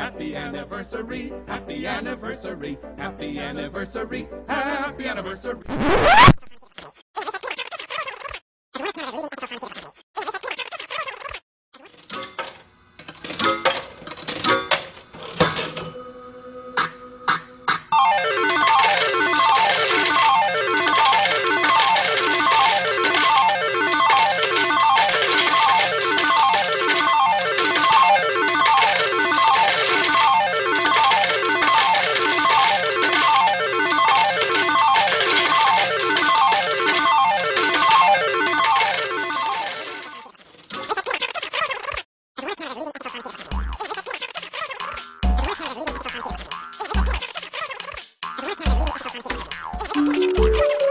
Happy anniversary, happy anniversary, happy anniversary, happy anniversary. ちょっとちょっとちょっと。